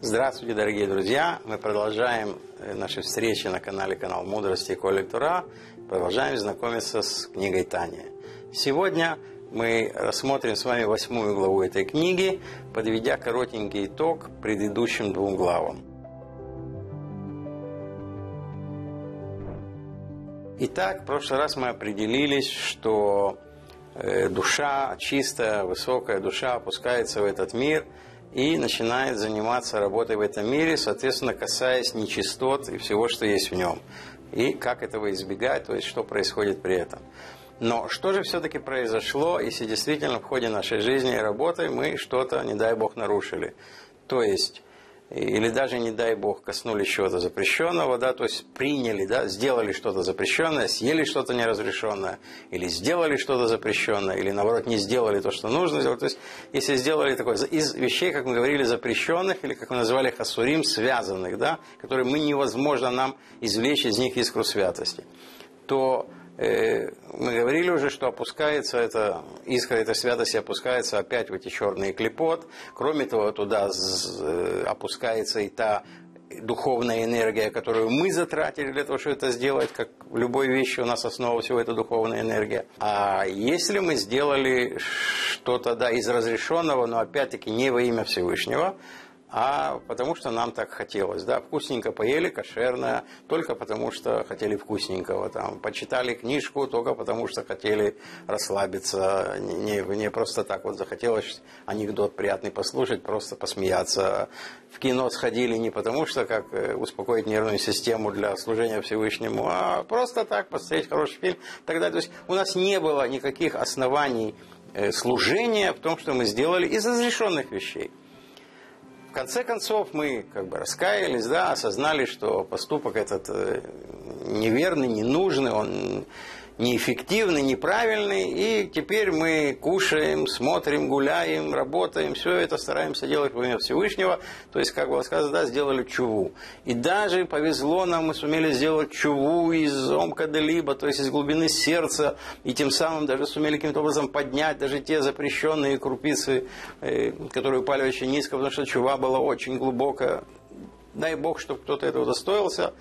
Здравствуйте, дорогие друзья! Мы продолжаем э, наши встречи на канале Канал Мудрости и Коллектура. Продолжаем знакомиться с книгой Таня. Сегодня мы рассмотрим с вами восьмую главу этой книги, подведя коротенький итог предыдущим двум главам. Итак, в прошлый раз мы определились, что э, душа, чистая, высокая душа опускается в этот мир – и начинает заниматься работой в этом мире, соответственно, касаясь нечистот и всего, что есть в нем. И как этого избегать, то есть что происходит при этом. Но что же все-таки произошло, если действительно в ходе нашей жизни и работы мы что-то, не дай бог, нарушили? То есть или даже, не дай бог, коснулись чего-то запрещенного, да, то есть приняли, да, сделали что-то запрещенное, съели что-то неразрешенное, или сделали что-то запрещенное, или наоборот не сделали то, что нужно сделать. То есть, если сделали такое, из вещей, как мы говорили, запрещенных, или как мы называли хасурим, связанных, да, которые мы невозможно нам извлечь из них искру святости, то мы говорили уже, что опускается эта искра этой святости опускается опять в эти черные клепот. Кроме того, туда э, опускается и та духовная энергия, которую мы затратили для того, чтобы это сделать, как в любой вещи у нас основа всего это духовная энергия. А если мы сделали что-то да, из разрешенного, но опять-таки не во имя Всевышнего, а потому что нам так хотелось. Да, вкусненько поели, кошерное, только потому что хотели вкусненького. Там, почитали книжку только потому что хотели расслабиться. Не, не просто так вот захотелось анекдот приятный послушать, просто посмеяться. В кино сходили не потому что как э, успокоить нервную систему для служения Всевышнему, а просто так посмотреть хороший фильм. Тогда, то есть у нас не было никаких оснований э, служения в том, что мы сделали из разрешенных вещей конце концов мы как бы раскаялись, да, осознали, что поступок этот э, неверный, ненужный, он неэффективный, неправильный, и теперь мы кушаем, смотрим, гуляем, работаем, все это стараемся делать во имя Всевышнего, то есть, как было сказано, да, сделали чуву. И даже повезло нам, мы сумели сделать чуву из омкаделиба, то есть из глубины сердца, и тем самым даже сумели каким-то образом поднять даже те запрещенные крупицы, э, которые упали очень низко, потому что чува была очень глубокая. Дай Бог, чтобы кто-то этого достоился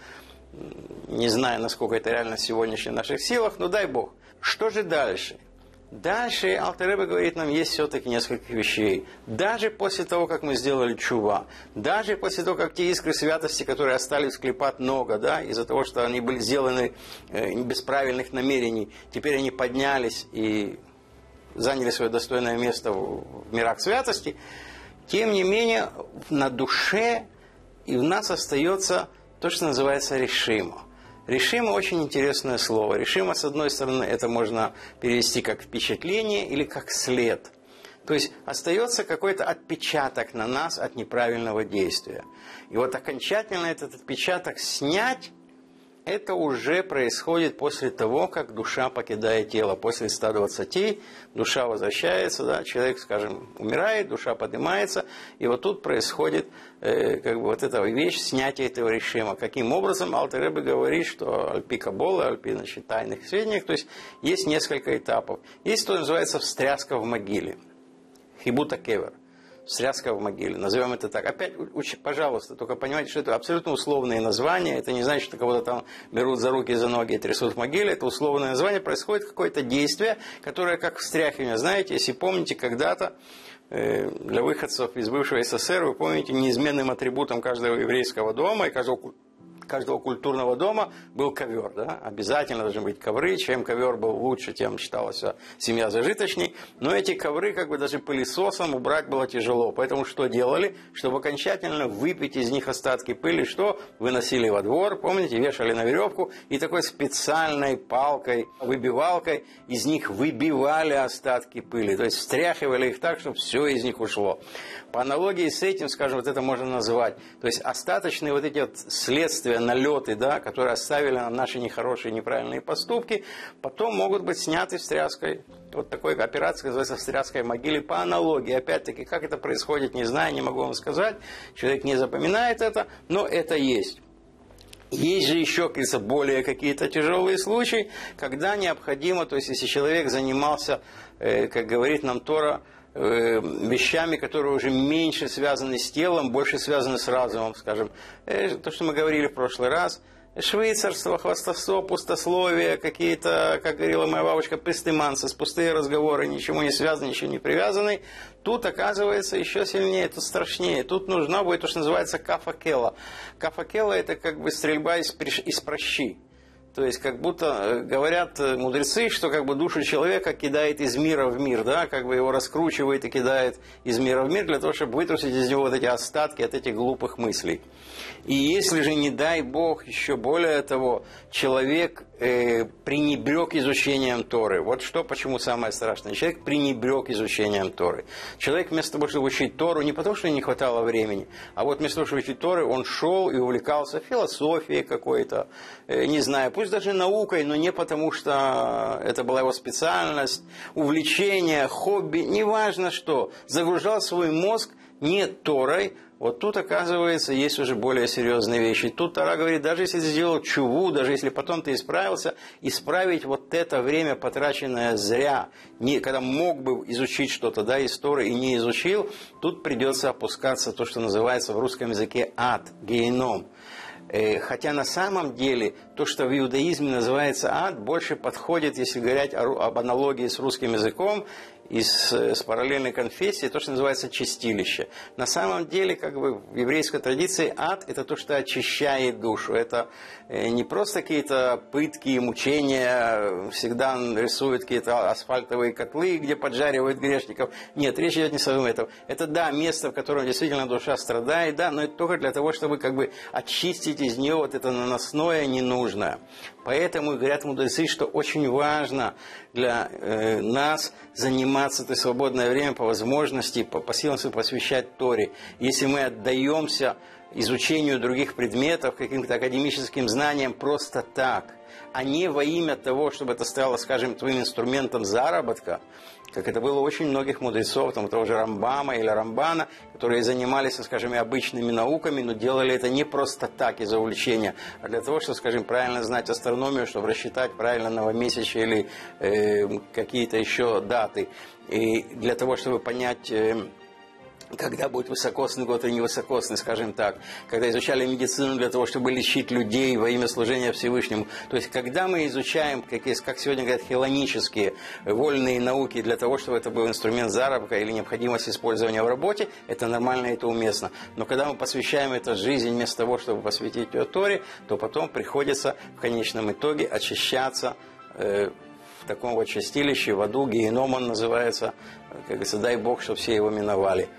не знаю, насколько это реально сегодняшних наших силах, но дай Бог. Что же дальше? Дальше Алтереба говорит нам, есть все-таки несколько вещей. Даже после того, как мы сделали чува, даже после того, как те искры святости, которые остались в клепат много, да, из-за того, что они были сделаны э, без правильных намерений, теперь они поднялись и заняли свое достойное место в мирах святости, тем не менее на душе и в нас остается то, что называется решимо. Решимо очень интересное слово. Решимо, с одной стороны, это можно перевести как впечатление или как след. То есть остается какой-то отпечаток на нас от неправильного действия. И вот окончательно этот отпечаток снять это уже происходит после того, как душа покидает тело. После 120 душа возвращается, да, человек, скажем, умирает, душа поднимается, и вот тут происходит э, как бы вот эта вещь, снятие этого решима. Каким образом? Алтереба говорит, что альпи кабола, альпи значит, тайных сведениях, то есть есть несколько этапов. Есть то, что называется встряска в могиле. Хибута кевер – Сряска в могиле, назовем это так. Опять, пожалуйста, только понимайте, что это абсолютно условные названия. Это не значит, что кого-то там берут за руки, за ноги и трясут в могиле. Это условное название. Происходит какое-то действие, которое как встряхивание. Знаете, если помните, когда-то э, для выходцев из бывшего СССР, вы помните, неизменным атрибутом каждого еврейского дома и каждого каждого культурного дома был ковер. Да? Обязательно должны быть ковры. Чем ковер был лучше, тем считалась семья зажиточней. Но эти ковры как бы даже пылесосом убрать было тяжело. Поэтому что делали? Чтобы окончательно выпить из них остатки пыли, что выносили во двор, помните, вешали на веревку и такой специальной палкой, выбивалкой из них выбивали остатки пыли. То есть встряхивали их так, чтобы все из них ушло. По аналогии с этим, скажем, вот это можно назвать. То есть остаточные вот эти вот следствия, налеты, да, которые оставили нам наши нехорошие, неправильные поступки, потом могут быть сняты встряской. Вот такой операция называется встряской могиле по аналогии. Опять-таки, как это происходит, не знаю, не могу вам сказать. Человек не запоминает это, но это есть. Есть же еще, кажется, более какие-то тяжелые случаи, когда необходимо, то есть если человек занимался, э, как говорит нам Тора, вещами, которые уже меньше связаны с телом, больше связаны с разумом, скажем. Э, то, что мы говорили в прошлый раз – швейцарство, хвастовство, пустословие, какие-то, как говорила моя бабушка, пестыманцы, пустые разговоры, ничему не связаны, ничего не привязаны. Тут оказывается еще сильнее, тут страшнее. Тут нужно будет то, что называется кафакела. Кафакела это как бы стрельба из, из прощи. То есть, как будто э, говорят э, мудрецы, что как бы душу человека кидает из мира в мир, да, как бы его раскручивает и кидает из мира в мир для того, чтобы вытрусить из него вот эти остатки от этих глупых мыслей. И если же, не дай Бог, еще более того, человек э, пренебрег изучением Торы. Вот что, почему самое страшное. Человек пренебрег изучением Торы. Человек вместо того, чтобы учить Тору, не потому, что не хватало времени, а вот вместо того, чтобы учить Торы, он шел и увлекался философией какой-то, э, не знаю, пусть даже наукой, но не потому, что это была его специальность, увлечение, хобби, неважно что. Загружал свой мозг не Торой, вот тут, оказывается, есть уже более серьезные вещи. Тут Тара говорит, даже если ты сделал чуву, даже если потом ты исправился, исправить вот это время, потраченное зря, не, когда мог бы изучить что-то, да, историю и не изучил, тут придется опускаться то, что называется в русском языке ад, геном. Э, хотя на самом деле то, что в иудаизме называется ад, больше подходит, если говорить об аналогии с русским языком, из, с параллельной конфессией, то, что называется чистилище. На самом деле, как бы в еврейской традиции, ад – это то, что очищает душу. Это э, не просто какие-то пытки, мучения, всегда рисуют какие-то асфальтовые котлы, где поджаривают грешников. Нет, речь идет не совсем этом. Это, да, место, в котором действительно душа страдает, да, но это только для того, чтобы как бы очистить из нее вот это наносное, ненужное. Поэтому говорят мудрецы, что очень важно для э, нас заниматься это свободное время по возможности, по, по силам посвящать Торе. Если мы отдаемся изучению других предметов, каким-то академическим знаниям просто так, а не во имя того, чтобы это стало, скажем, твоим инструментом заработка, как это было у очень многих мудрецов, там, того же Рамбама или Рамбана, которые занимались, скажем, обычными науками, но делали это не просто так из-за увлечения, а для того, чтобы, скажем, правильно знать астрономию, чтобы рассчитать правильно новомесячие или э, какие-то еще даты. И для того, чтобы понять... Э, когда будет высокосный год и невысокосный, скажем так, когда изучали медицину для того, чтобы лечить людей во имя служения Всевышнему. То есть, когда мы изучаем, как, как сегодня говорят, хелонические вольные науки для того, чтобы это был инструмент заработка или необходимость использования в работе, это нормально, это уместно. Но когда мы посвящаем это жизнь вместо того, чтобы посвятить ее Торе, то потом приходится в конечном итоге очищаться э, таком вот чистилище, в аду, геном он называется, как говорится, дай Бог, чтобы все его миновали.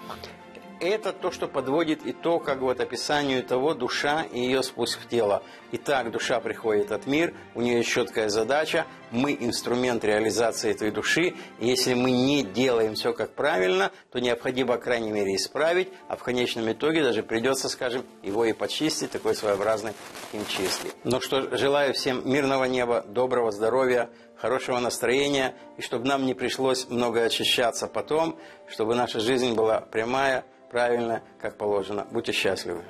Это то, что подводит итог как вот описанию того, душа и ее спуск в тело. Итак, душа приходит от мир, у нее есть четкая задача, мы инструмент реализации этой души, и если мы не делаем все как правильно, то необходимо, по крайней мере, исправить, а в конечном итоге даже придется, скажем, его и почистить, такой своеобразный химчистки. Ну что, желаю всем мирного неба, доброго здоровья, хорошего настроения, и чтобы нам не пришлось много очищаться потом, чтобы наша жизнь была прямая, правильная, как положено. Будьте счастливы.